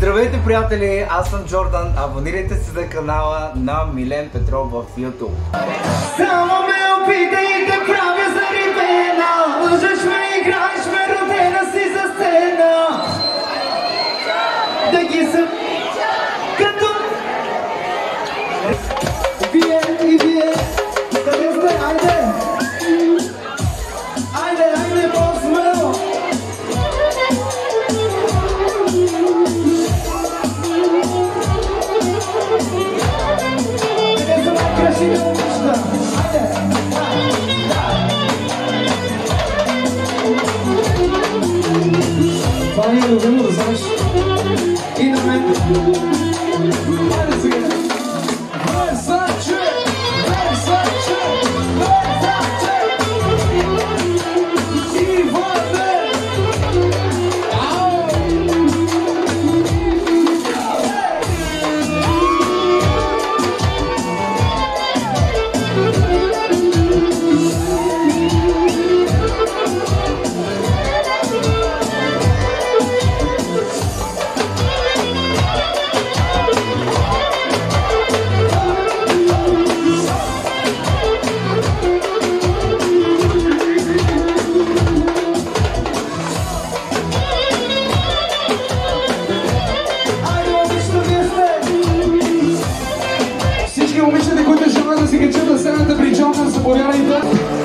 Здравейте, приятели! Аз съм Джордан. Абонирайте се за канала на Милен Петров в YouTube. Само ме опитай да правя зарибена Лъжеш ме, играеш ме, родена си за сцена Да ги съм като Bayılıyoruz aşk. İnanın. Hadi sigara.